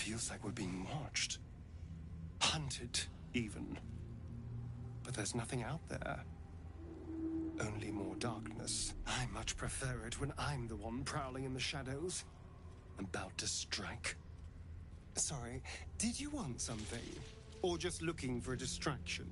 feels like we're being watched. Hunted, even. But there's nothing out there. Only more darkness. I much prefer it when I'm the one prowling in the shadows. About to strike. Sorry, did you want something? Or just looking for a distraction?